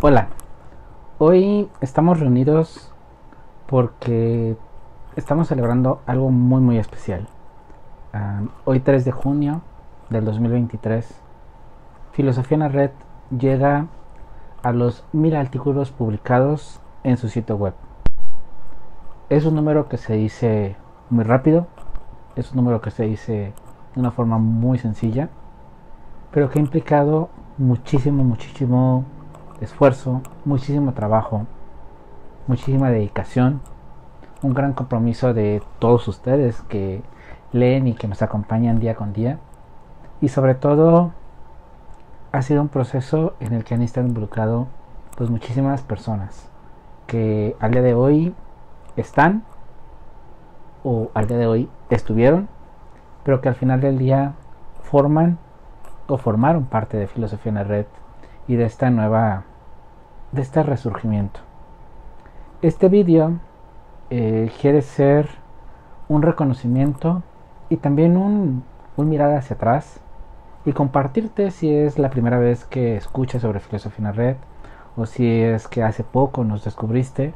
Hola, hoy estamos reunidos porque estamos celebrando algo muy muy especial. Hoy 3 de junio del 2023, Filosofía en la Red llega a los mil artículos publicados en su sitio web. Es un número que se dice muy rápido, es un número que se dice de una forma muy sencilla, pero que ha implicado muchísimo, muchísimo esfuerzo, muchísimo trabajo, muchísima dedicación, un gran compromiso de todos ustedes que leen y que nos acompañan día con día. Y sobre todo ha sido un proceso en el que han estado involucrado pues muchísimas personas que al día de hoy están o al día de hoy estuvieron, pero que al final del día forman o formaron parte de Filosofía en la Red y de esta nueva, de este resurgimiento. Este vídeo eh, quiere ser un reconocimiento y también un, un mirar hacia atrás y compartirte si es la primera vez que escuchas sobre Filosofía en la Red o si es que hace poco nos descubriste,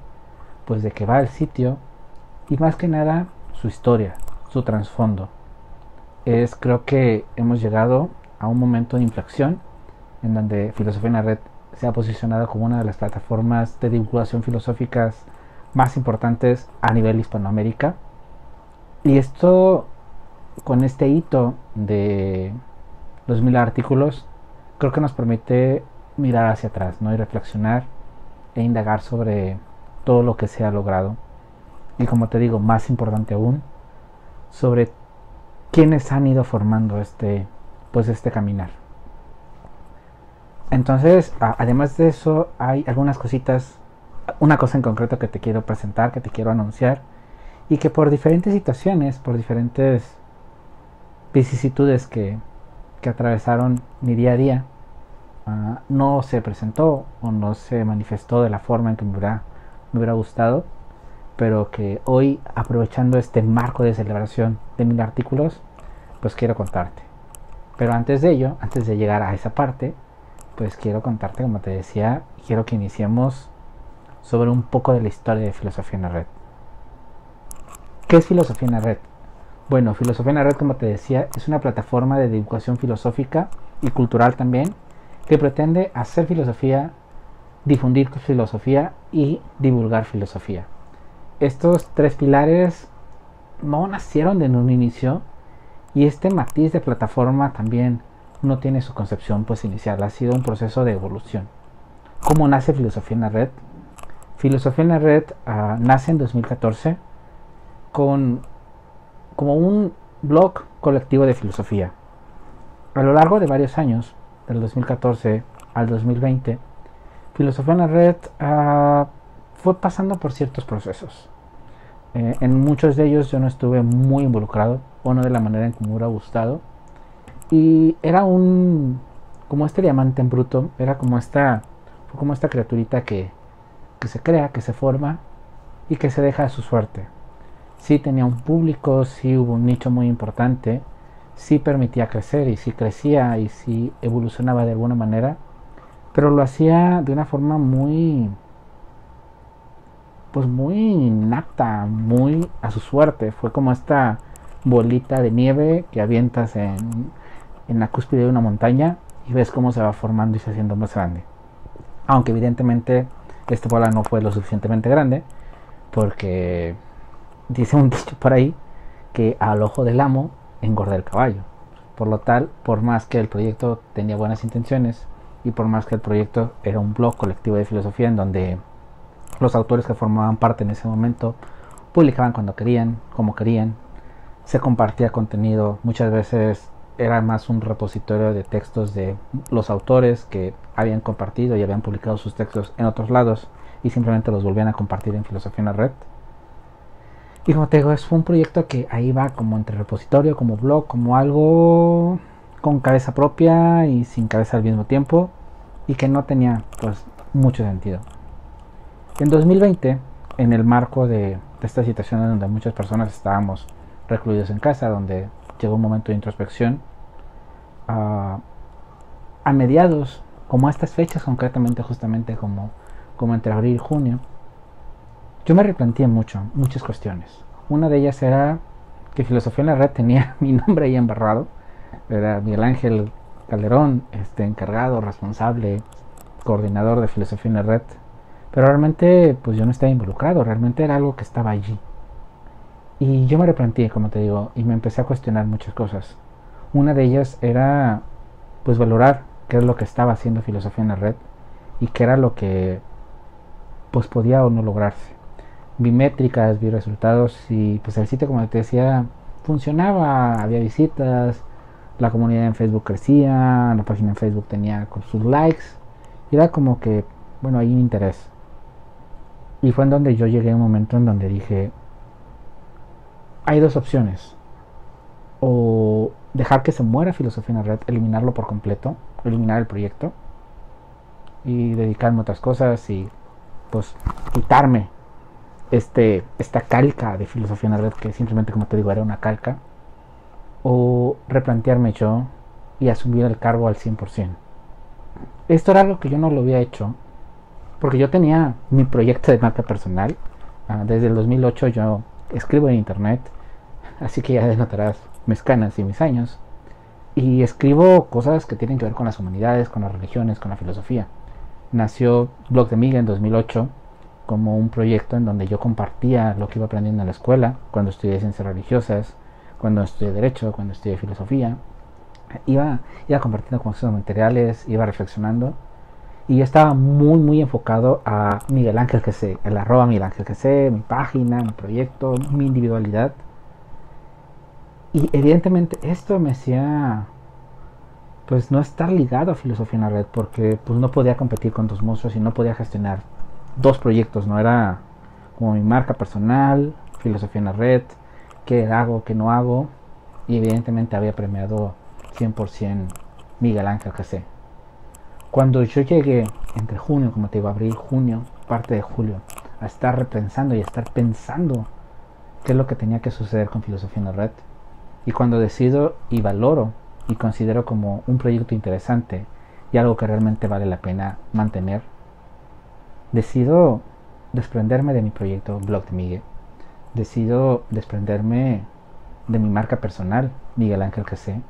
pues de qué va el sitio y más que nada su historia, su trasfondo. Es creo que hemos llegado a un momento de inflexión en donde Filosofía en la Red se ha posicionado como una de las plataformas de divulgación filosóficas más importantes a nivel Hispanoamérica. Y esto, con este hito de los mil artículos, creo que nos permite mirar hacia atrás ¿no? y reflexionar e indagar sobre todo lo que se ha logrado. Y como te digo, más importante aún, sobre quiénes han ido formando este, pues este caminar. Entonces, además de eso, hay algunas cositas, una cosa en concreto que te quiero presentar, que te quiero anunciar, y que por diferentes situaciones, por diferentes vicisitudes que, que atravesaron mi día a día, ah, no se presentó o no se manifestó de la forma en que me hubiera, me hubiera gustado, pero que hoy, aprovechando este marco de celebración de mil artículos, pues quiero contarte. Pero antes de ello, antes de llegar a esa parte, pues quiero contarte, como te decía, quiero que iniciemos sobre un poco de la historia de Filosofía en la Red. ¿Qué es Filosofía en la Red? Bueno, Filosofía en la Red, como te decía, es una plataforma de divulgación filosófica y cultural también que pretende hacer filosofía, difundir filosofía y divulgar filosofía. Estos tres pilares no nacieron en un inicio y este matiz de plataforma también no tiene su concepción pues inicial, ha sido un proceso de evolución. ¿Cómo nace Filosofía en la Red? Filosofía en la Red ah, nace en 2014 con como un blog colectivo de filosofía. A lo largo de varios años, del 2014 al 2020, Filosofía en la Red ah, fue pasando por ciertos procesos. Eh, en muchos de ellos yo no estuve muy involucrado, o no de la manera en que me hubiera gustado, y era un. como este diamante en bruto, era como esta. como esta criaturita que, que se crea, que se forma y que se deja a su suerte. Sí tenía un público, sí hubo un nicho muy importante, sí permitía crecer y sí crecía y sí evolucionaba de alguna manera, pero lo hacía de una forma muy pues muy innata, muy a su suerte. Fue como esta bolita de nieve que avientas en, en la cúspide de una montaña y ves cómo se va formando y se haciendo más grande. Aunque evidentemente esta bola no fue lo suficientemente grande porque dice un dicho por ahí que al ojo del amo engorda el caballo. Por lo tal, por más que el proyecto tenía buenas intenciones y por más que el proyecto era un blog colectivo de filosofía en donde los autores que formaban parte en ese momento publicaban cuando querían, como querían, se compartía contenido muchas veces era más un repositorio de textos de los autores que habían compartido y habían publicado sus textos en otros lados y simplemente los volvían a compartir en Filosofía en la Red. Y como te digo, es un proyecto que ahí va como entre repositorio, como blog, como algo con cabeza propia y sin cabeza al mismo tiempo y que no tenía pues mucho sentido. En 2020, en el marco de, de esta situación donde muchas personas estábamos recluidos en casa, donde llegó un momento de introspección, a mediados como a estas fechas concretamente, justamente como, como entre abril y junio, yo me replanteé mucho, muchas cuestiones. Una de ellas era que Filosofía en la Red tenía mi nombre ahí embarrado. Era Miguel Ángel Calderón, este, encargado, responsable, coordinador de Filosofía en la Red. Pero realmente, pues yo no estaba involucrado, realmente era algo que estaba allí. Y yo me replanteé, como te digo, y me empecé a cuestionar muchas cosas. Una de ellas era, pues, valorar qué es lo que estaba haciendo Filosofía en la Red y qué era lo que, pues, podía o no lograrse. Vi métricas, vi resultados y, pues, el sitio, como te decía, funcionaba, había visitas, la comunidad en Facebook crecía, la página en Facebook tenía sus likes, y era como que, bueno, hay un interés. Y fue en donde yo llegué a un momento en donde dije, hay dos opciones. O dejar que se muera Filosofía en la Red, eliminarlo por completo, eliminar el proyecto y dedicarme a otras cosas y pues quitarme este, esta calca de Filosofía en la Red que simplemente como te digo era una calca o replantearme yo y asumir el cargo al 100%. Esto era algo que yo no lo había hecho porque yo tenía mi proyecto de marca personal. Ah, desde el 2008 yo escribo en internet, así que ya denotarás mis canas y mis años. Y escribo cosas que tienen que ver con las humanidades, con las religiones, con la filosofía. Nació Blog de Miguel en 2008 como un proyecto en donde yo compartía lo que iba aprendiendo en la escuela, cuando estudié ciencias religiosas, cuando estudié Derecho, cuando estudié Filosofía. Iba, iba compartiendo con esos materiales, iba reflexionando y yo estaba muy, muy enfocado a Miguel Ángel que sé, el arroba Miguel Ángel que sé, mi página, mi proyecto, mi individualidad. Y evidentemente esto me hacía pues no estar ligado a filosofía en la red porque pues no podía competir con dos monstruos y no podía gestionar dos proyectos, no era como mi marca personal, filosofía en la red, qué hago, qué no hago y evidentemente había premiado 100% Miguel Ángel sé. Cuando yo llegué entre junio, como te digo, abril, junio, parte de julio, a estar repensando y a estar pensando qué es lo que tenía que suceder con Filosofía en la Red, y cuando decido y valoro y considero como un proyecto interesante y algo que realmente vale la pena mantener, decido desprenderme de mi proyecto Blog de Miguel. Decido desprenderme de mi marca personal, Miguel Ángel sé.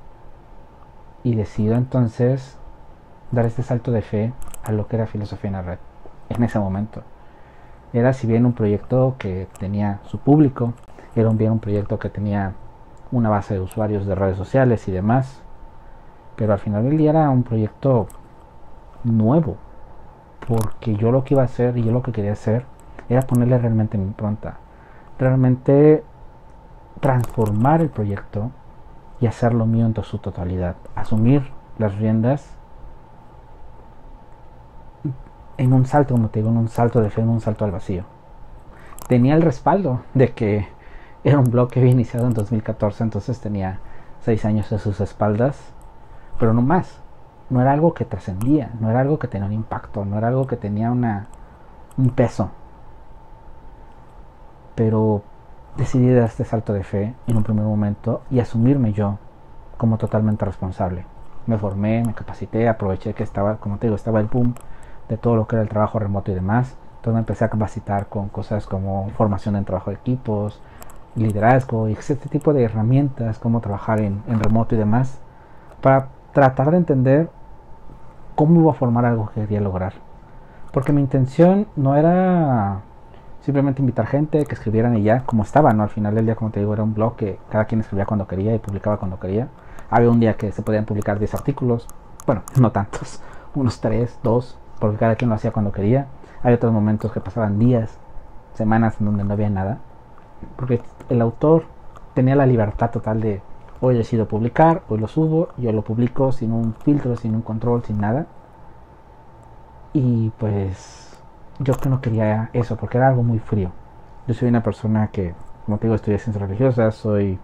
Y decido entonces dar este salto de fe a lo que era filosofía en la red en ese momento. Era si bien un proyecto que tenía su público, era un bien un proyecto que tenía una base de usuarios de redes sociales y demás, pero al final del día era un proyecto nuevo, porque yo lo que iba a hacer y yo lo que quería hacer era ponerle realmente mi impronta, realmente transformar el proyecto y hacerlo mío en su totalidad, asumir las riendas en un salto, como te digo, en un salto de fe, en un salto al vacío. Tenía el respaldo de que era un blog que había iniciado en 2014, entonces tenía seis años a sus espaldas, pero no más. No era algo que trascendía, no era algo que tenía un impacto, no era algo que tenía una, un peso. Pero decidí dar este salto de fe en un primer momento y asumirme yo como totalmente responsable. Me formé, me capacité, aproveché que estaba, como te digo, estaba el boom de todo lo que era el trabajo remoto y demás. Entonces me empecé a capacitar con cosas como formación en trabajo de equipos, liderazgo y este tipo de herramientas, cómo trabajar en, remoto y demás, para tratar de entender cómo iba a formar algo que quería lograr. Porque mi intención no era simplemente invitar gente que escribieran y ya, como estaba, ¿no? Al final del día, como te digo, era un blog que cada quien escribía cuando quería y publicaba cuando quería. Había un día que se podían publicar 10 artículos, bueno, no tantos, unos 3, 2, porque cada quien lo hacía cuando quería. Hay otros momentos que pasaban días, semanas en donde no había nada, porque el autor tenía la libertad total de hoy decido publicar, hoy lo subo, yo lo publico sin un filtro, sin un control, sin nada. Y pues yo que no quería eso, porque era algo muy frío. Yo soy una persona que, como te digo, estudié ciencias religiosas, soy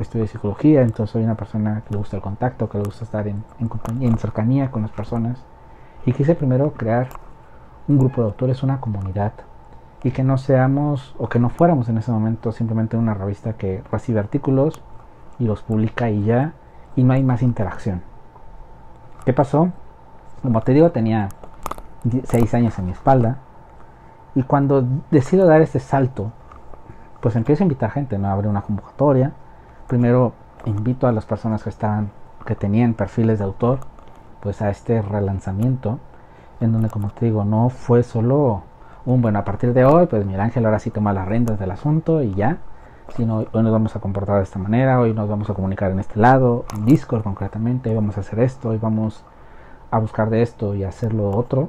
estudié psicología, entonces soy una persona que le gusta el contacto, que le gusta estar en, en, compañía, en cercanía con las personas. Y quise primero crear un grupo de autores, una comunidad, y que no seamos o que no fuéramos en ese momento simplemente una revista que recibe artículos y los publica y ya, y no hay más interacción. ¿Qué pasó? como te digo, tenía 6 años en mi espalda. Y cuando decido dar este salto, pues empiezo a invitar gente, ¿no? Abre una convocatoria. Primero invito a las personas que estaban, que tenían perfiles de autor, pues a este relanzamiento, en donde como te digo, no fue solo un bueno, a partir de hoy, pues Miguel Ángel ahora sí toma las riendas del asunto y ya, sino hoy nos vamos a comportar de esta manera, hoy nos vamos a comunicar en este lado, en Discord concretamente, hoy vamos a hacer esto, hoy vamos a buscar de esto y hacer lo otro,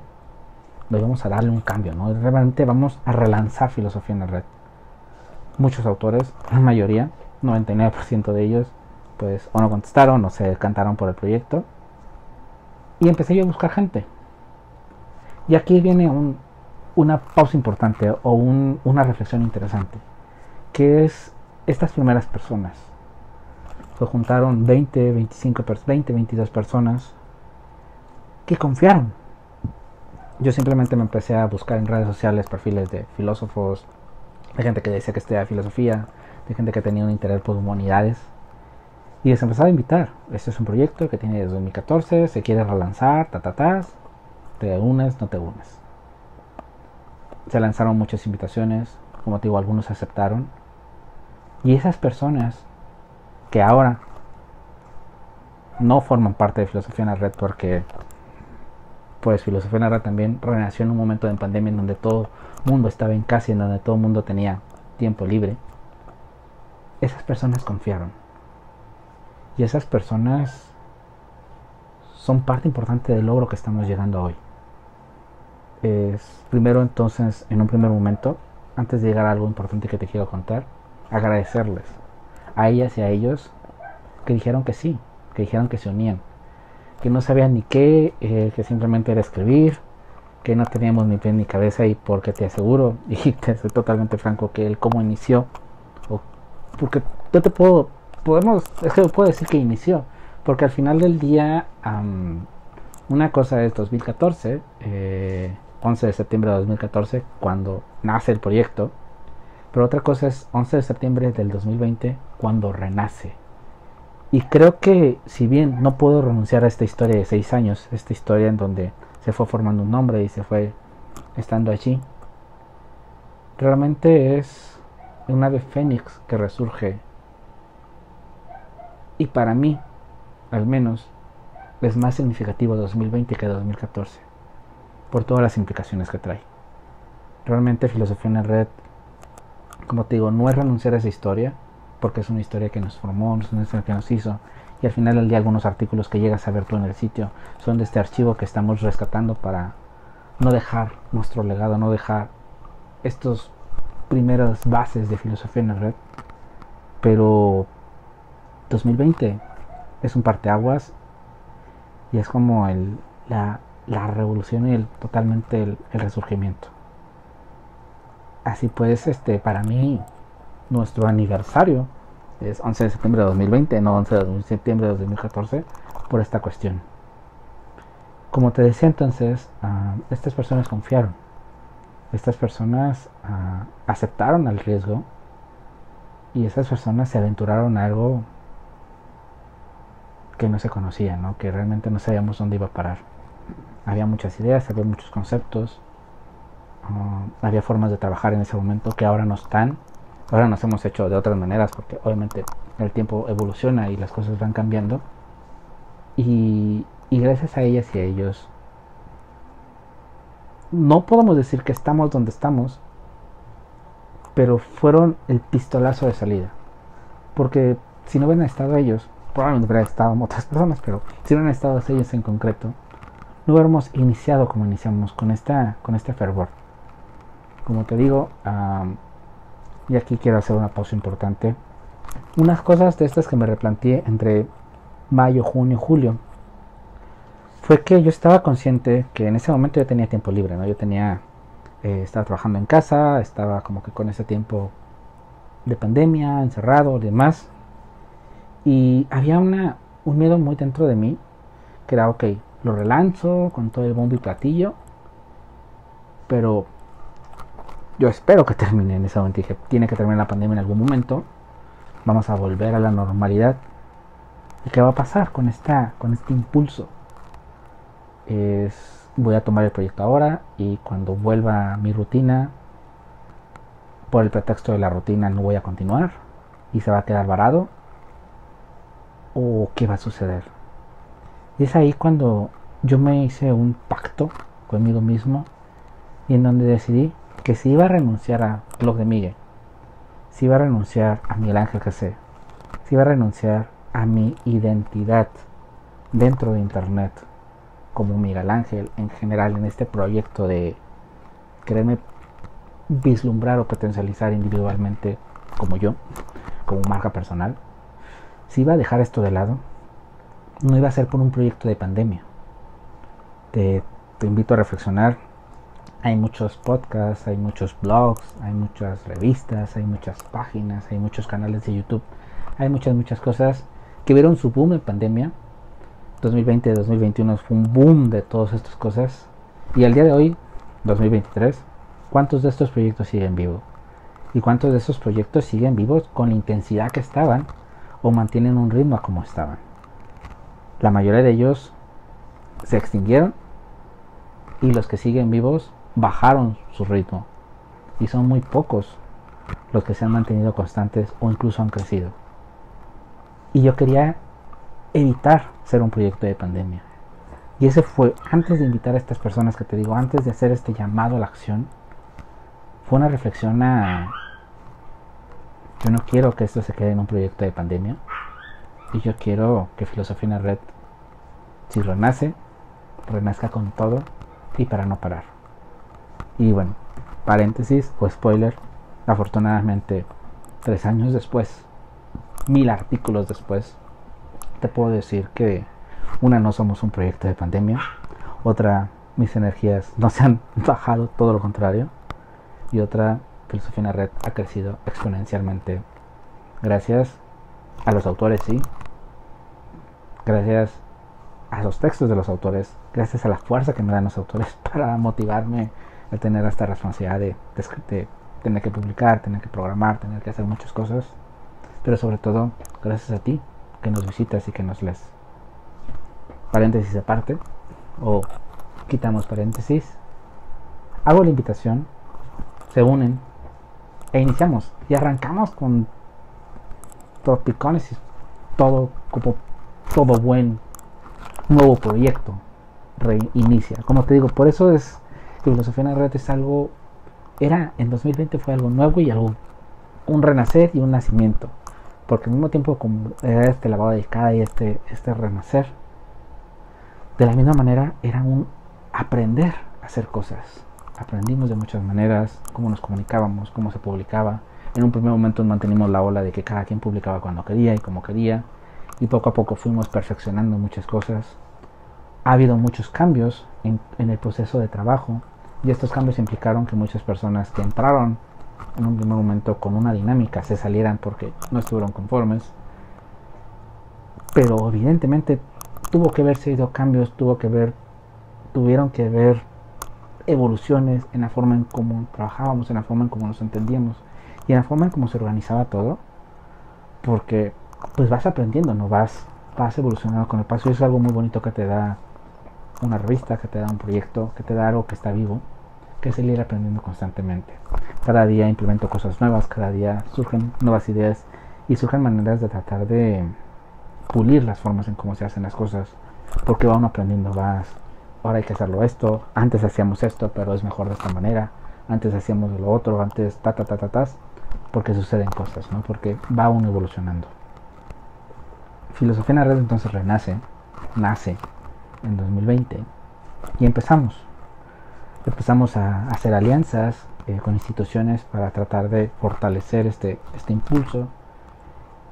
hoy vamos a darle un cambio, ¿no? Realmente vamos a relanzar filosofía en la red. Muchos autores, la mayoría, 99% de ellos, pues o no contestaron o se cantaron por el proyecto. Y empecé yo a buscar gente. Y aquí viene una pausa importante o una reflexión interesante, que es estas primeras personas. Se juntaron 20, 25, 20, 22 personas que confiaron. Yo simplemente me empecé a buscar en redes sociales perfiles de filósofos, de gente que decía que estudiaba filosofía, de gente que tenía un interés por humanidades. Y les empezaba a invitar. Este es un proyecto que tiene desde 2014, se quiere relanzar, ta, ta, ta. Te unes, no te unes. Se lanzaron muchas invitaciones, como te digo, algunos aceptaron. Y esas personas que ahora no forman parte de Filosofía en la Red porque pues Filosofía en la Red también renació en un momento de pandemia en donde todo mundo estaba en casa y en donde todo mundo tenía tiempo libre. Esas personas confiaron. Y esas personas son parte importante del logro que estamos llegando hoy. Es, primero entonces, en un primer momento, antes de llegar a algo importante que te quiero contar, agradecerles a ellas y a ellos que dijeron que sí, que dijeron que se unían, que no sabían ni qué, eh, que simplemente era escribir, que no teníamos ni pie ni cabeza y porque te aseguro, y te soy totalmente franco, que él cómo inició, o porque yo te puedo, podemos, es que puedo decir que inició, porque al final del día, una cosa es 2014, 11 eh, de septiembre de 2014, cuando nace el proyecto, pero otra cosa es 11 de septiembre del 2020 cuando renace. Y creo que si bien no puedo renunciar a esta historia de seis años, esta historia en donde se fue formando un nombre y se fue estando allí, realmente es un ave fénix que resurge. Y para mí, al menos, es más significativo 2020 que 2014, por todas las implicaciones que trae. Realmente Filosofía en la Red como te digo, no es renunciar a esa historia, porque es una historia que nos formó, es una historia que nos hizo. Y al final del día algunos artículos que llegas a ver tú en el sitio son de este archivo que estamos rescatando para no dejar nuestro legado, no dejar estos primeras bases de filosofía en la red. Pero 2020 es un parteaguas y es como el, la, la revolución y el, totalmente el resurgimiento. Así pues, este, para mí, nuestro aniversario es 11 de septiembre de 2020, no 11 de septiembre de 2014, por esta cuestión. Como te decía entonces, ah, estas personas confiaron, estas personas ah, aceptaron el riesgo y esas personas se aventuraron a algo que no se conocía, ¿no? que realmente no sabíamos dónde iba a parar. Había muchas ideas, había muchos conceptos, había formas de trabajar en ese momento que ahora no están. Ahora nos hemos hecho de otras maneras porque obviamente el tiempo evoluciona y las cosas van cambiando. Y, y gracias a ellas y a ellos, no podemos decir que estamos donde estamos, pero fueron el pistolazo de salida. Porque si no hubieran estado ellos, probablemente hubieran estado otras personas, pero si hubieran estado ellos en concreto, no hubiéramos iniciado como iniciamos con, esta, con este fervor como te digo, y aquí quiero hacer una pausa importante. Unas cosas de estas que me replanteé entre mayo, junio, julio, fue que yo estaba consciente que en ese momento yo tenía tiempo libre, ¿no? Yo tenía, eh, estaba trabajando en casa, estaba como que con ese tiempo de pandemia, encerrado demás. Y había una, un miedo muy dentro de mí, que era, ok, lo relanzo con todo el bombo y platillo, pero yo espero que termine en ese momento. Dije, tiene que terminar la pandemia en algún momento. Vamos a volver a la normalidad. ¿Y qué va a pasar con, esta, con este impulso? es voy a tomar el proyecto ahora y cuando vuelva mi rutina, por el pretexto de la rutina no voy a continuar y se va a quedar varado o qué va a suceder. Y es ahí cuando yo me hice un pacto conmigo mismo y en donde decidí que si iba a renunciar a Blog de Miguel, si iba a renunciar a Miguel Ángel sé si iba a renunciar a mi identidad dentro de Internet como Miguel Ángel en general en este proyecto de quererme vislumbrar o potencializar individualmente como yo, como marca personal, si iba a dejar esto de lado, no iba a ser por un proyecto de pandemia. Te, invito a reflexionar. Hay muchos podcasts, hay muchos blogs, hay muchas revistas, hay muchas páginas, hay muchos canales de YouTube, hay muchas, muchas cosas que vieron su boom en pandemia 2020-2021 fue un boom de todas estas cosas. Y al día de hoy, 2023, ¿cuántos de estos proyectos siguen vivos? ¿Y cuántos de esos proyectos siguen vivos con la intensidad que estaban o mantienen un ritmo como estaban? La mayoría de ellos se extinguieron y los que siguen vivos bajaron su ritmo. Y son muy pocos los que se han mantenido constantes o incluso han crecido. Y yo quería evitar ser un proyecto de pandemia. Y ese fue, antes de invitar a estas personas que te digo, antes de hacer este llamado a la acción, fue una reflexión a... Yo no quiero que esto se quede en un proyecto de pandemia. Y yo quiero que Filosofía en la Red, si renace, renazca con todo y para no parar. Y bueno, paréntesis o spoiler, afortunadamente, tres años después, mil artículos después, te puedo decir que una no somos un proyecto de pandemia, otra mis energías no se han bajado, todo lo contrario, y otra filosofía en la red ha crecido exponencialmente. Gracias a los autores, sí, gracias a los textos de los autores, gracias a la fuerza que me dan los autores para motivarme a tener esta responsabilidad de, tener que publicar, tener que programar, tener que hacer muchas cosas, pero sobre todo gracias a ti que nos visitas y que nos lees. Paréntesis aparte, o quitamos paréntesis. Hago la invitación, se unen e iniciamos. Y arrancamos con tropicones y todo como todo buen nuevo proyecto reinicia. Como te digo, por eso es filosofía en la red es algo era en 2020 fue algo nuevo y algo un renacer y un nacimiento porque al mismo tiempo como era este lavado de y este, este renacer, de la misma manera era un aprender a hacer cosas. Aprendimos de muchas maneras, cómo nos comunicábamos, cómo se publicaba. En un primer momento mantenimos la ola de que cada quien publicaba cuando quería y como quería, y poco a poco fuimos perfeccionando muchas cosas. Ha habido muchos cambios en, el proceso de trabajo, y estos cambios implicaron que muchas personas que entraron en un primer momento con una dinámica se salieran porque no estuvieron conformes. Pero evidentemente tuvo que haber sido cambios, tuvo que ver, tuvieron que ver evoluciones en la forma en cómo trabajábamos, en la forma en cómo nos entendíamos y en la forma en cómo se organizaba todo. Porque pues vas aprendiendo, no vas, vas evolucionando con el paso y es algo muy bonito que te da una revista, que te da un proyecto, que te da algo que está vivo que es ir aprendiendo constantemente. Cada día implemento cosas nuevas, cada día surgen nuevas ideas y surgen maneras de tratar de pulir las formas en cómo se hacen las cosas, porque va uno aprendiendo, vas, ahora hay que hacerlo esto, antes hacíamos esto, pero es mejor de esta manera, antes hacíamos lo otro, antes ta ta ta ta ta, porque suceden cosas, ¿no? Porque va uno evolucionando. Filosofía en la red entonces renace, nace en 2020 y empezamos. Empezamos a hacer alianzas eh, con instituciones para tratar de fortalecer este, este impulso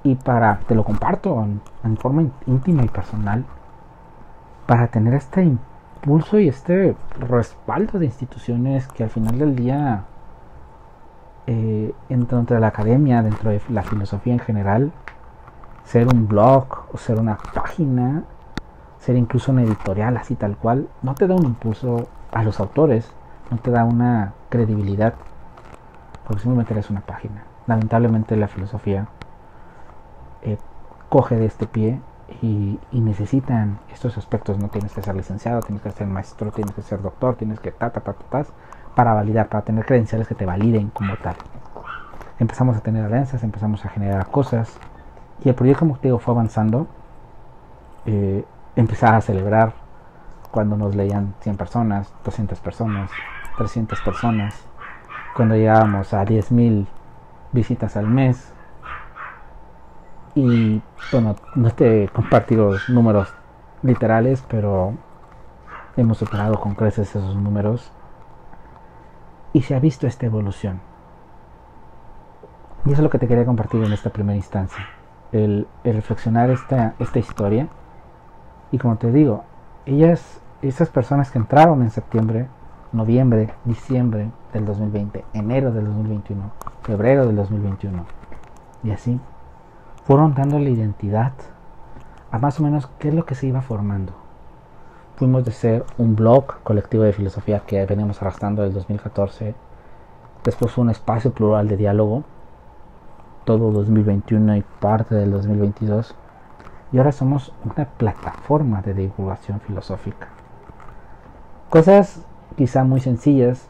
y para, te lo comparto en, forma íntima y personal, para tener este impulso y este respaldo de instituciones que al final del día, eh, dentro de la academia, dentro de la filosofía en general, ser un blog o ser una página, ser incluso una editorial así tal cual, no te da un impulso a los autores, no te da una credibilidad, porque simplemente eres una página. Lamentablemente la filosofía eh, coge de este pie y, necesitan estos aspectos. No tienes que ser licenciado, tienes que ser maestro, tienes que ser doctor, tienes que ta, ta, ta, ta, para validar, para tener credenciales que te validen como tal. Empezamos a tener alianzas, empezamos a generar cosas y el proyecto, digo, fue avanzando. Eh, empezaba a celebrar cuando nos leían 100 personas, 200 personas, 300 personas, cuando llegábamos a 10.000 visitas al mes. Y bueno, no te he compartido los números literales, pero hemos superado con creces esos números y se ha visto esta evolución. Y eso es lo que te quería compartir en esta primera instancia, el, reflexionar esta, esta historia. Y como te digo, ellas, esas personas que entraron en septiembre, noviembre, diciembre del 2020, enero del 2021, febrero del 2021, y así, fueron dando la identidad a más o menos qué es lo que se iba formando. Fuimos de ser un blog colectivo de filosofía que veníamos arrastrando desde 2014, después fue un espacio plural de diálogo, todo 2021 y parte del 2022, y ahora somos una plataforma de divulgación filosófica. Cosas quizá muy sencillas,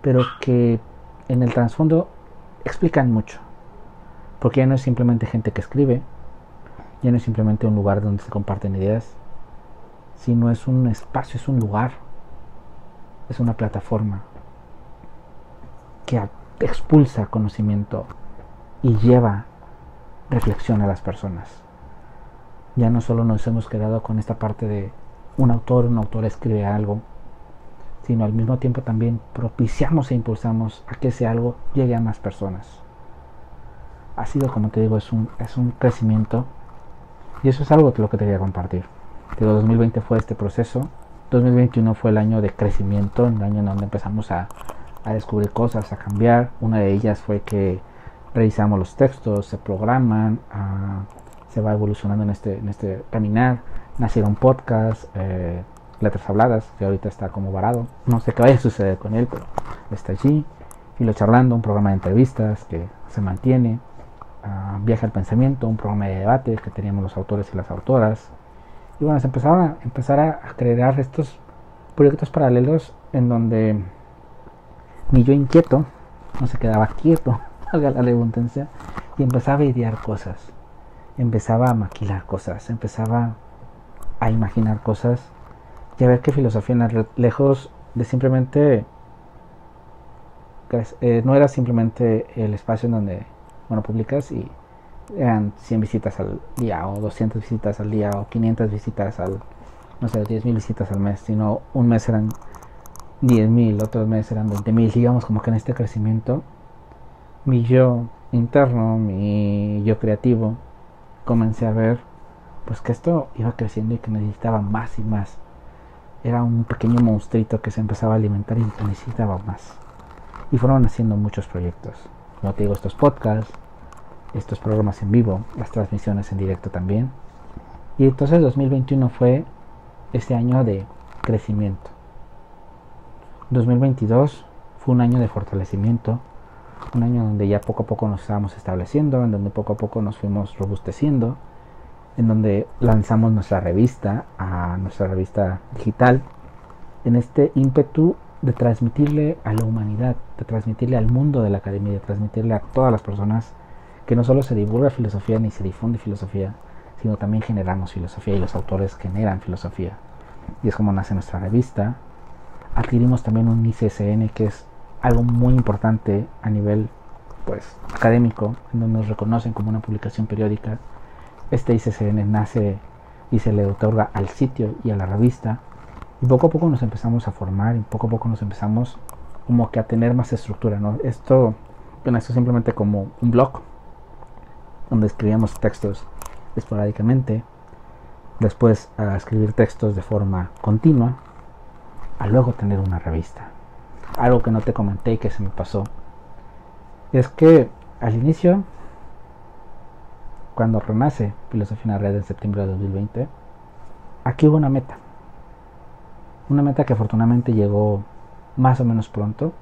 pero que en el trasfondo explican mucho. Porque ya no es simplemente gente que escribe, ya no es simplemente un lugar donde se comparten ideas, sino es un espacio, es un lugar, es una plataforma que expulsa conocimiento y lleva reflexión a las personas. Ya no solo nos hemos quedado con esta parte de un autor, un autor escribe algo, sino al mismo tiempo también propiciamos e impulsamos a que ese algo llegue a más personas. Ha sido, como te digo, es un, es un crecimiento y eso es algo que lo que te quería compartir. Digo, 2020 fue este proceso, 2021 fue el año de crecimiento, el año en donde empezamos a, a descubrir cosas, a cambiar. Una de ellas fue que revisamos los textos, se programan, ah, se va evolucionando en este, en este caminar. Nacieron podcasts, eh, letras habladas, que ahorita está como varado. No sé qué vaya a suceder con él, pero está allí. Filo charlando, un programa de entrevistas que se mantiene. Uh, Viaje al pensamiento, un programa de debate que teníamos los autores y las autoras. Y bueno, se empezaron a empezar a, crear estos proyectos paralelos en donde mi yo inquieto no se quedaba quieto, valga la redundancia, y empezaba a idear cosas, empezaba a maquilar cosas, empezaba a imaginar cosas y a ver qué filosofía, lejos de simplemente, eh, no era simplemente el espacio en donde, bueno, publicas y eran 100 visitas al día o 200 visitas al día o 500 visitas al, no sé, 10.000 visitas al mes, sino un mes eran 10.000, otro mes eran 20.000, digamos como que en este crecimiento, mi yo interno, mi yo creativo, comencé a ver pues que esto iba creciendo y que necesitaba más y más. Era un pequeño monstruito que se empezaba a alimentar y necesitaba más. Y fueron haciendo muchos proyectos. Como te digo, estos podcasts, estos programas en vivo, las transmisiones en directo también. Y entonces 2021 fue este año de crecimiento. 2022 fue un año de fortalecimiento, un año donde ya poco a poco nos estábamos estableciendo, en donde poco a poco nos fuimos robusteciendo, en donde lanzamos nuestra revista, a nuestra revista digital, en este ímpetu de transmitirle a la humanidad, de transmitirle al mundo de la academia, de transmitirle a todas las personas que no solo se divulga filosofía ni se difunde filosofía, sino también generamos filosofía y los autores generan filosofía. Y es como nace nuestra revista. Adquirimos también un ICSN que es algo muy importante a nivel pues académico, en donde nos reconocen como una publicación periódica. Este ICSN nace y se le otorga al sitio y a la revista. Y poco a poco nos empezamos a formar y poco a poco nos empezamos como que a tener más estructura. ¿no? Esto, bueno, esto simplemente como un blog donde escribíamos textos esporádicamente, después a escribir textos de forma continua, a luego tener una revista. Algo que no te comenté y que se me pasó es que al inicio, cuando renace Filosofía en la Red en septiembre de 2020, aquí hubo una meta. Una meta que afortunadamente llegó más o menos pronto,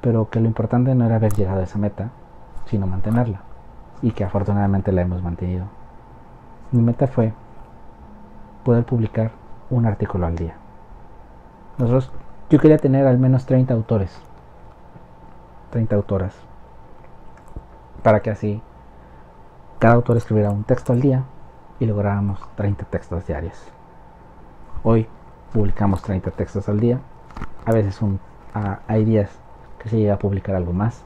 pero que lo importante no era haber llegado a esa meta, sino mantenerla. Y que afortunadamente la hemos mantenido. mi meta fue poder publicar un artículo al día. Nosotros, yo quería tener al menos 30 autores, 30 autoras, para que así cada autor escribiera un texto al día y lográramos 30 textos diarios. Hoy publicamos 30 textos al día, a veces hay días que se llega a publicar algo más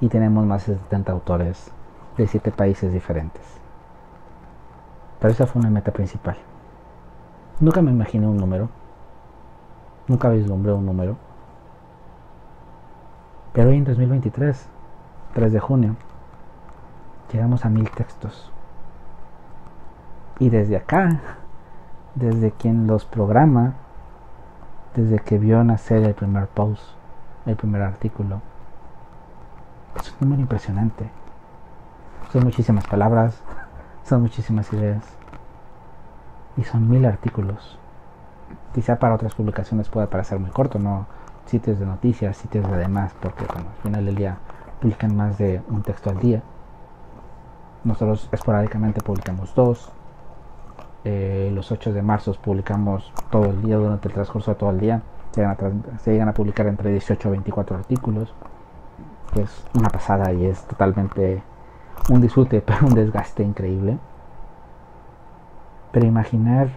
y tenemos más de 70 autores de 7 países diferentes. Pero esa fue una meta principal. Nunca me imaginé un número. Nunca vislumbré un número. Pero hoy en 2023, 3 de junio, llegamos a mil textos. Y desde acá, desde quien los programa, desde que vio nacer el primer post, el primer artículo, es un número impresionante. Son muchísimas palabras, son muchísimas ideas. Y son mil artículos. Quizá para otras publicaciones pueda parecer muy corto, ¿no? Sitios de noticias, sitios de demás, porque al final del día publican más de un texto al día. Nosotros esporádicamente publicamos dos. Eh, los 8 de marzo publicamos todo el día, durante el transcurso de todo el día. Se llegan, a, se llegan a publicar entre 18 a 24 artículos. Es una pasada y es totalmente un disfrute, pero un desgaste increíble. Pero imaginar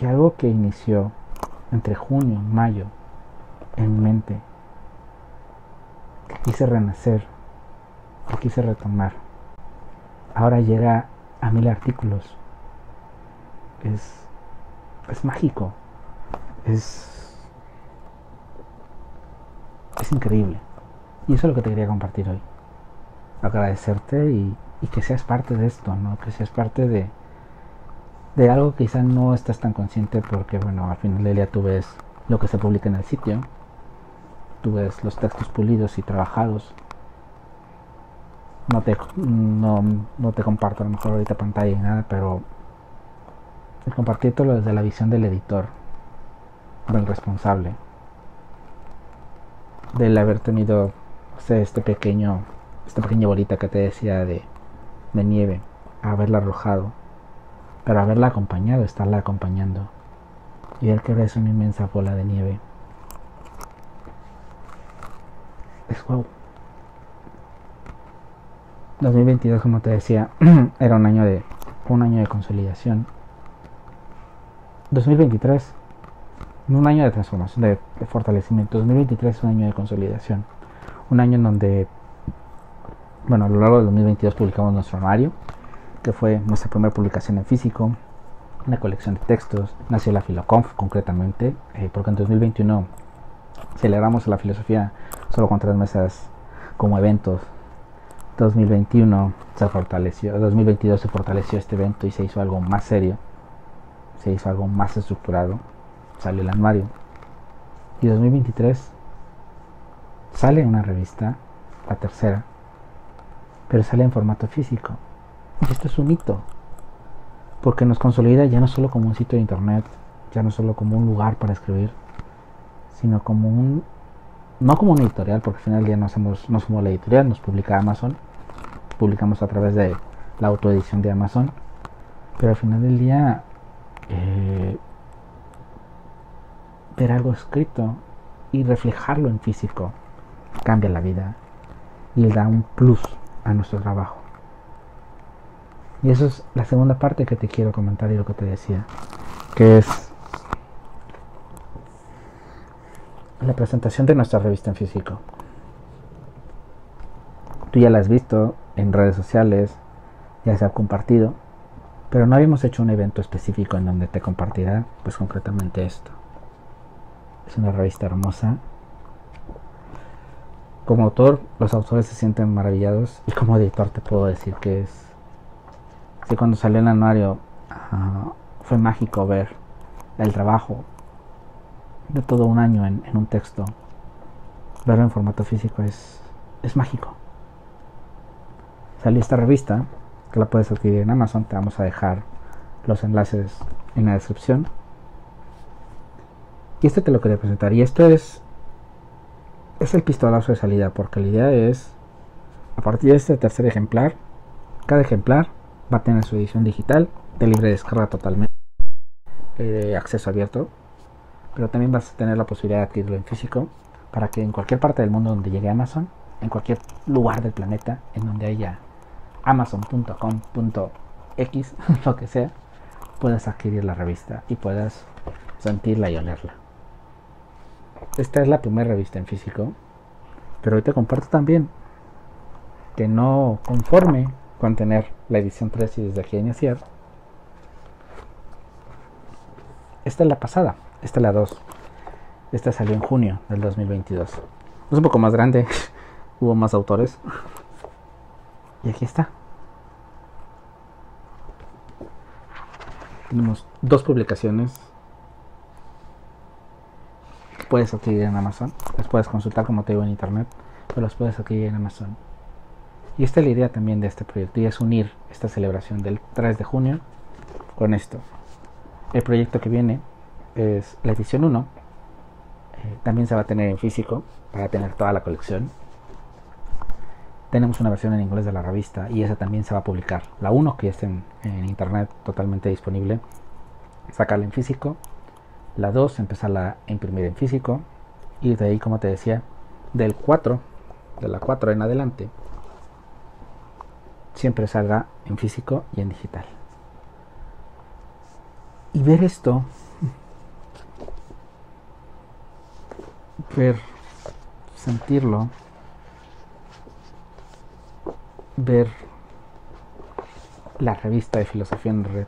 que algo que inició entre junio, mayo, en mente, que quise renacer, que quise retomar, ahora llega a mil artículos. Es, es mágico. Es, es increíble. Y eso es lo que te quería compartir hoy. Agradecerte y, que seas parte de esto, ¿no? Que seas parte de, de algo que quizás no estás tan consciente porque, bueno, al final del día tú ves lo que se publica en el sitio, tú ves los textos pulidos y trabajados, no te, no, no te comparto a lo mejor ahorita pantalla y nada, pero todo desde la visión del editor, del responsable, del haber tenido este pequeño, esta pequeña bolita que te decía de, de nieve, haberla arrojado, pero haberla acompañado, estarla acompañando y ver que ahora es una inmensa bola de nieve. Es wow. 2022, como te decía, era un año de un año de consolidación. 2023, un año de transformación, de, fortalecimiento. 2023 es un año de consolidación. Un año en donde, bueno, a lo largo de 2022 publicamos nuestro armario, que fue nuestra primera publicación en físico, una colección de textos. Nació la Filoconf, concretamente, eh, porque en 2021 celebramos la filosofía solo con tres mesas como eventos 2021 se fortaleció, 2022 se fortaleció este evento y se hizo algo más serio, se hizo algo más estructurado, salió el armario. Y 2023 sale una revista, la tercera, pero sale en formato físico. Esto es un hito, porque nos consolida ya no solo como un sitio de internet, ya no solo como un lugar para escribir, sino como un, no como un editorial, porque al final del día no, hacemos, no somos la editorial, nos publica Amazon, publicamos a través de la autoedición de Amazon. Pero al final del día, eh, ver algo escrito y reflejarlo en físico cambia la vida y le da un plus a nuestro trabajo. Y eso es la segunda parte que te quiero comentar y lo que te decía, que es la presentación de nuestra revista en físico. Tú ya la has visto, en redes sociales, ya se ha compartido, pero no habíamos hecho un evento específico en donde te compartirá, pues concretamente esto. Es una revista hermosa. Como autor, los autores se sienten maravillados y como editor te puedo decir que es... Si cuando salió el anuario fue mágico ver el trabajo de todo un año en, en un texto. Verlo en formato físico es, es mágico salió esta revista, que la puedes adquirir en Amazon, te vamos a dejar los enlaces en la descripción. Y este te lo quería presentar. Y esto es, es el pistolazo de salida, porque la idea es, a partir de este tercer ejemplar, cada ejemplar va a tener su edición digital de libre descarga totalmente, eh, de acceso abierto, pero también vas a tener la posibilidad de adquirirlo en físico para que en cualquier parte del mundo donde llegue Amazon, en cualquier lugar del planeta, en donde haya amazon.com.x, lo que sea, puedas adquirir la revista y puedas sentirla y olerla. Esta es la primera revista en físico, pero hoy te comparto también que no conforme con tener la edición 3 y desde aquí iniciar. Esta es la pasada, esta es la 2. Esta salió en junio del 2022. Es un poco más grande, hubo más autores. Y aquí está. Tenemos dos publicaciones. Puedes adquirir en Amazon. Las puedes consultar como te digo en internet. Pero las puedes adquirir en Amazon. Y esta es la idea también de este proyecto. Y es unir esta celebración del 3 de junio con esto. El proyecto que viene es la edición 1. Eh, también se va a tener en físico para tener toda la colección. Tenemos una versión en inglés de la revista y esa también se va a publicar. La 1 que está en, internet totalmente disponible, sacarla en físico. La 2 empezarla a imprimir en físico. Y de ahí, como te decía, del 4, de la 4 en adelante, siempre salga en físico y en digital. Y ver esto, ver, sentirlo, ver la revista de filosofía en red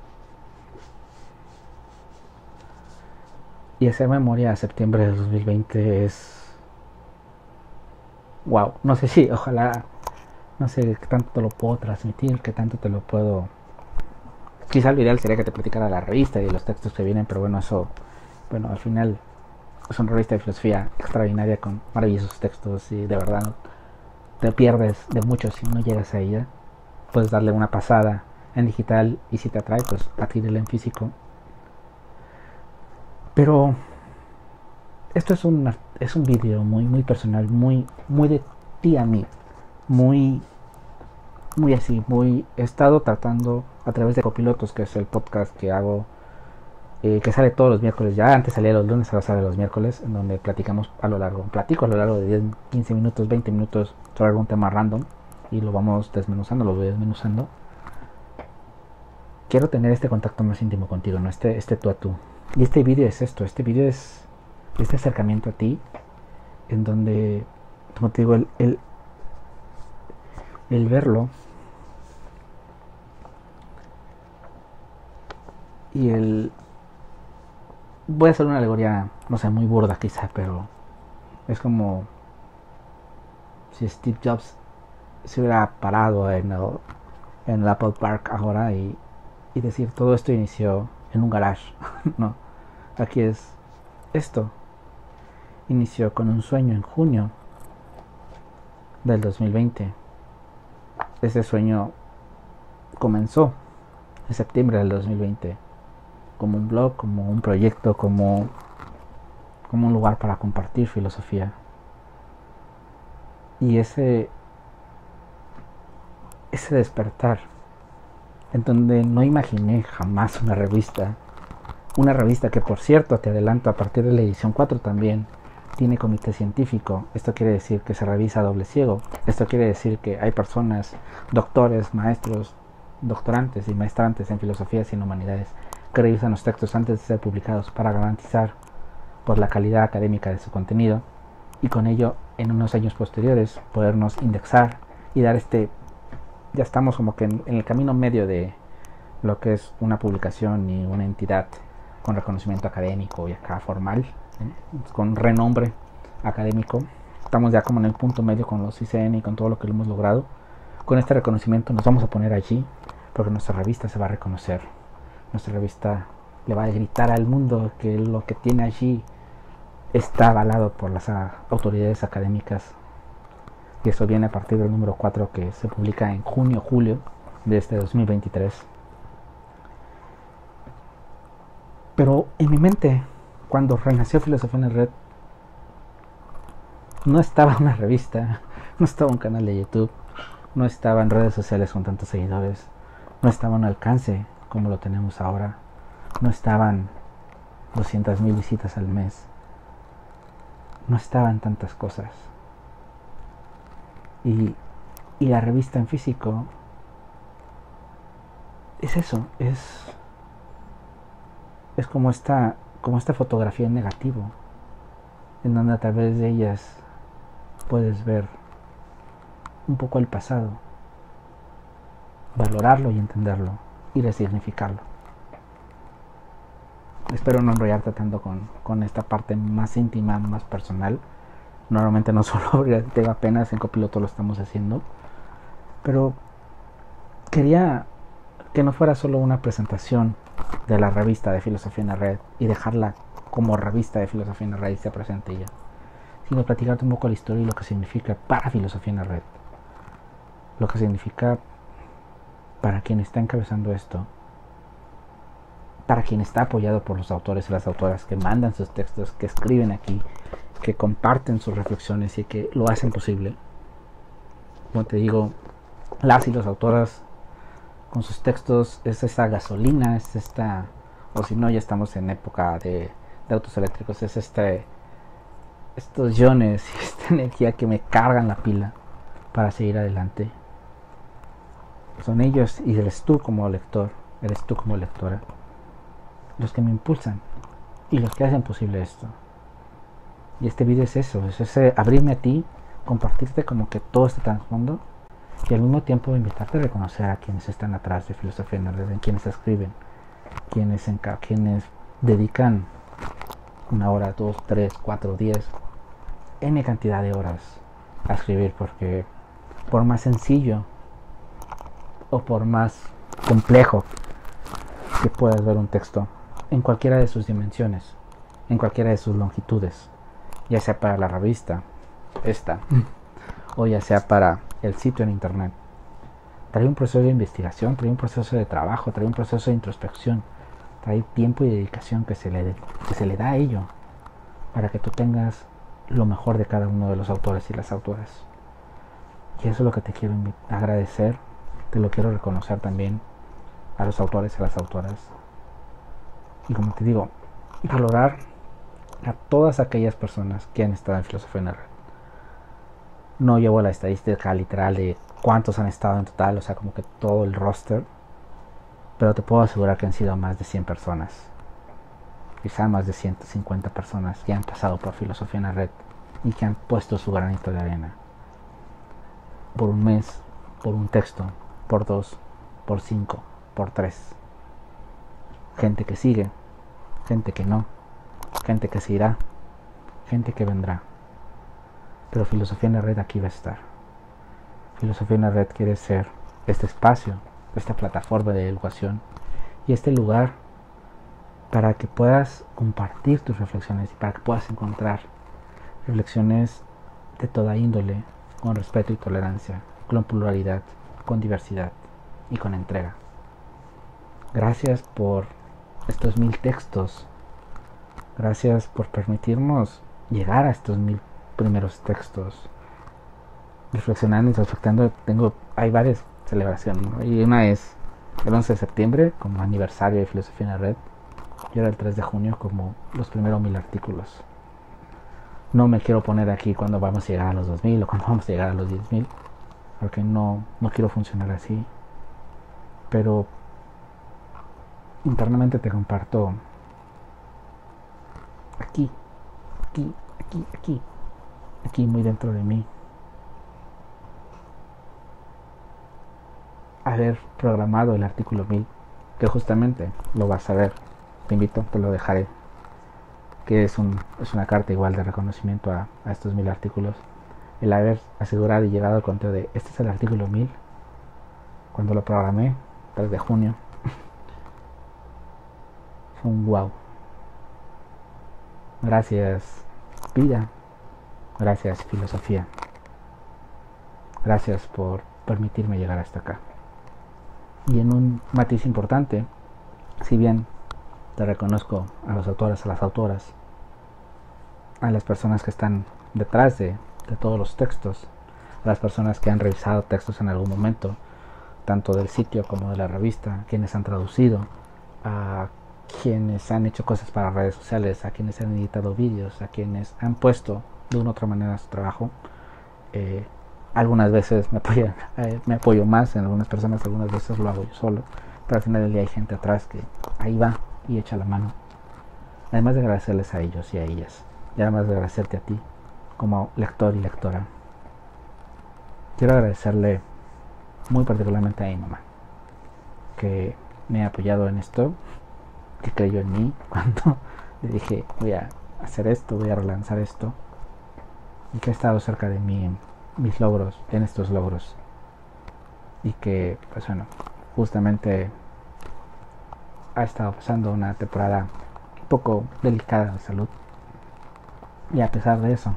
y hacer memoria a septiembre de 2020 es wow no sé si ojalá no sé qué tanto te lo puedo transmitir qué tanto te lo puedo quizá lo ideal sería que te platicara la revista y los textos que vienen pero bueno eso bueno al final es una revista de filosofía extraordinaria con maravillosos textos y de verdad te pierdes de mucho si no llegas a ella. Puedes darle una pasada en digital y si te atrae, pues adquirirla en físico. Pero esto es un, es un vídeo muy, muy personal, muy, muy de ti a mí, muy, muy así, muy. He estado tratando a través de Copilotos, que es el podcast que hago eh, que sale todos los miércoles ya. Antes salía los lunes, ahora sale los miércoles, en donde platicamos a lo largo, platico a lo largo de 10, 15 minutos, 20 minutos sobre algún tema random y lo vamos desmenuzando, lo voy desmenuzando. Quiero tener este contacto más íntimo contigo, ¿no? Este, este tú a tú. Y este vídeo es esto, este vídeo es este acercamiento a ti, en donde, como te digo, el, el, el verlo y el voy a hacer una alegoría, no sé, muy burda quizá, pero es como si Steve Jobs se hubiera parado en el, en el Apple Park ahora y, y decir todo esto inició en un garage. no, aquí es esto. Inició con un sueño en junio del 2020. Ese sueño comenzó en septiembre del 2020 como un blog, como un proyecto, como, como un lugar para compartir filosofía. Y ese, ese despertar, en donde no imaginé jamás una revista, una revista que por cierto, te adelanto, a partir de la edición 4 también tiene comité científico. Esto quiere decir que se revisa doble ciego. Esto quiere decir que hay personas, doctores, maestros, doctorantes y maestrantes en filosofía y en humanidades que revisan los textos antes de ser publicados para garantizar por la calidad académica de su contenido y con ello en unos años posteriores podernos indexar y dar este ya estamos como que en, el camino medio de lo que es una publicación y una entidad con reconocimiento académico y acá formal ¿eh? con renombre académico. Estamos ya como en el punto medio con los ICN y con todo lo que lo hemos logrado. Con este reconocimiento nos vamos a poner allí porque nuestra revista se va a reconocer nuestra revista le va a gritar al mundo que lo que tiene allí está avalado por las autoridades académicas. Y eso viene a partir del número 4 que se publica en junio-julio de este 2023. Pero en mi mente, cuando renació Filosofía en Red, no estaba una revista, no estaba un canal de YouTube, no estaba en redes sociales con tantos seguidores, no estaba al alcance como lo tenemos ahora. No estaban 200.000 visitas al mes. No estaban tantas cosas. Y, y la revista en físico es eso, es, es como, esta, como esta fotografía en negativo, en donde a través de ellas puedes ver un poco el pasado, valorarlo y entenderlo y resignificarlo. Espero no enrollarte tanto con, con esta parte más íntima, más personal. Normalmente no solo tengo apenas en copiloto lo estamos haciendo. Pero quería que no fuera solo una presentación de la revista de Filosofía en la Red y dejarla como revista de Filosofía en la Red y se presente ya, sino platicarte un poco la historia y lo que significa para Filosofía en la Red, lo que significa para quien está encabezando esto, para quien está apoyado por los autores y las autoras que mandan sus textos, que escriben aquí, que comparten sus reflexiones y que lo hacen posible. Como te digo, las y las autoras con sus textos es esa gasolina, es esta, o si no, ya estamos en época de, autos eléctricos, es este, estos iones y esta energía que me cargan la pila para seguir adelante. Son ellos y eres tú como lector, eres tú como lectora, los que me impulsan y los que hacen posible esto. Y este vídeo es eso, es ese abrirme a ti, compartirte como que todo este trasfondo y al mismo tiempo invitarte a reconocer a quienes están atrás de Filosofía en quienes escriben, quienes, quienes dedican una hora, dos, tres, cuatro, diez, n cantidad de horas a escribir, porque por más sencillo o por más complejo que puedas ver un texto, en cualquiera de sus dimensiones, en cualquiera de sus longitudes, ya sea para la revista, esta, mm. o ya sea para el sitio en internet. Trae un proceso de investigación, trae un proceso de trabajo, trae un proceso de introspección, trae tiempo y dedicación que se le, que se le da a ello para que tú tengas lo mejor de cada uno de los autores y las autoras. Y eso es lo que te quiero agradecer, te lo quiero reconocer también a los autores y a las autoras. Y como te digo, valorar a todas aquellas personas que han estado en Filosofía en no llevo la estadística literal de cuántos han estado en total, o sea, como que todo el roster. Pero te puedo asegurar que han sido más de 100 personas. Quizá más de 150 personas que han pasado por Filosofía en la Red y que han puesto su granito de arena. Por un mes, por un texto, por dos, por cinco, por tres. Gente que sigue, gente que no, gente que se irá, gente que vendrá. Pero Filosofía en la Red aquí va a estar. Filosofía en la Red quiere ser este espacio, esta plataforma de educación y este lugar para que puedas compartir tus reflexiones y para que puedas encontrar reflexiones de toda índole, con respeto y tolerancia, con pluralidad, con diversidad y con entrega. Gracias por estos mil textos. Gracias por permitirnos llegar a estos mil primeros textos. Reflexionando y reflexionando, tengo, hay varias celebraciones, y una es el 11 de septiembre como aniversario de Filosofía en la Red, y ahora el 3 de junio como los primeros mil artículos. No me quiero poner aquí cuando vamos a llegar a los 2000 o cuando vamos a llegar a los 10.000, porque no, no quiero funcionar así. Pero internamente te comparto aquí, aquí, aquí, aquí, aquí muy dentro de mí. Haber programado el artículo 1000, que justamente lo vas a ver. Te invito, te lo dejaré. Que es, un, es una carta igual de reconocimiento a, estos mil artículos. El haber asegurado y llegado al conteo de este es el artículo 1000. Cuando lo programé, 3 de junio. Fue un wow. Gracias, vida. Gracias, filosofía. Gracias por permitirme llegar hasta acá. Y en un matiz importante, si bien te reconozco a los autores, a las autoras, a las personas que están detrás de, de todos los textos, las personas que han revisado textos en algún momento, tanto del sitio como de la revista, quienes han traducido, a quienes han hecho cosas para redes sociales, a quienes han editado vídeos, a quienes han puesto de una u otra manera su trabajo. Eh, algunas veces me, eh, me apoyo más en algunas personas, algunas veces lo hago yo solo, pero al final del día hay gente atrás que ahí va y echa la mano. Además de agradecerles a ellos y a ellas, y además de agradecerte a ti como lector y lectora, quiero agradecerle muy particularmente a mi mamá, que me ha apoyado en esto, que creyó en mí cuando le dije voy a hacer esto, voy a relanzar esto, y que ha estado cerca de mí mis logros, en estos logros, y que, pues bueno, justamente ha estado pasando una temporada un poco delicada de salud, y a pesar de eso,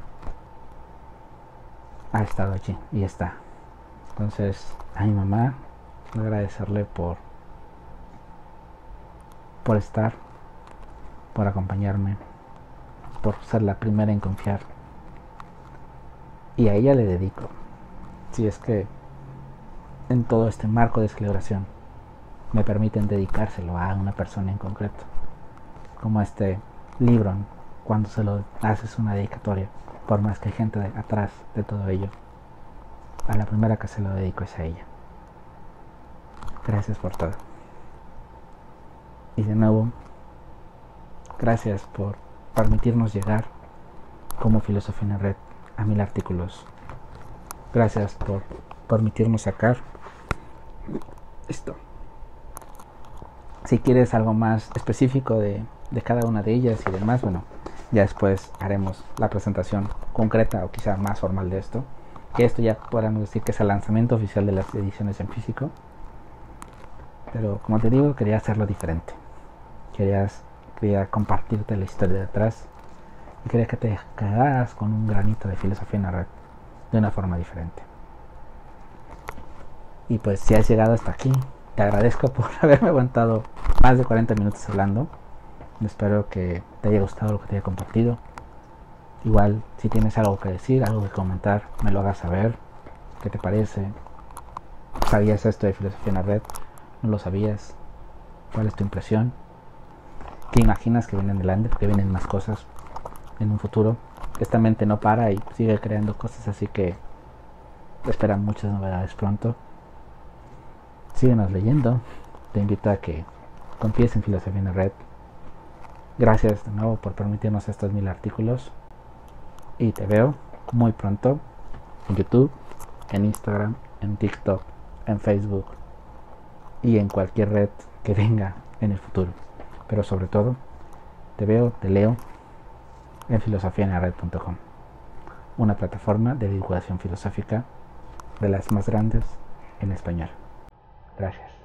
ha estado allí y está. Entonces, a mi mamá, agradecerle por, por estar, por acompañarme, por ser la primera en confiar. Y a ella le dedico. Si es que en todo este marco de celebración me permiten dedicárselo a una persona en concreto. Como este libro, cuando se lo haces una dedicatoria, por más que hay gente atrás de todo ello a la primera que se lo dedico es a ella. Gracias por todo. Y de nuevo, gracias por permitirnos llegar como Filosofía en Red a mil artículos. Gracias por permitirnos sacar esto. Si quieres algo más específico de, de cada una de ellas y demás, bueno, ya después haremos la presentación concreta o quizá más formal de esto que esto ya podríamos decir que es el lanzamiento oficial de las ediciones en físico. Pero como te digo, quería hacerlo diferente. Querías, quería compartirte la historia de atrás y quería que te quedaras con un granito de filosofía en la red de una forma diferente. Y pues si has llegado hasta aquí, te agradezco por haberme aguantado más de 40 minutos hablando. Espero que te haya gustado lo que te haya compartido. Igual, si tienes algo que decir, algo que comentar, me lo hagas saber. ¿Qué te parece? ¿Sabías esto de filosofía en la red? ¿No lo sabías? ¿Cuál es tu impresión? ¿Qué imaginas que vienen delante? Que vienen más cosas en un futuro. Esta mente no para y sigue creando cosas, así que esperan muchas novedades pronto. Síguenos leyendo. Te invito a que confíes en filosofía en la red. Gracias de nuevo por permitirnos estos mil artículos y te veo muy pronto en YouTube, en Instagram, en TikTok, en Facebook y en cualquier red que venga en el futuro. Pero sobre todo, te veo, te leo en filosofianared.com, una plataforma de divulgación filosófica de las más grandes en español. Gracias.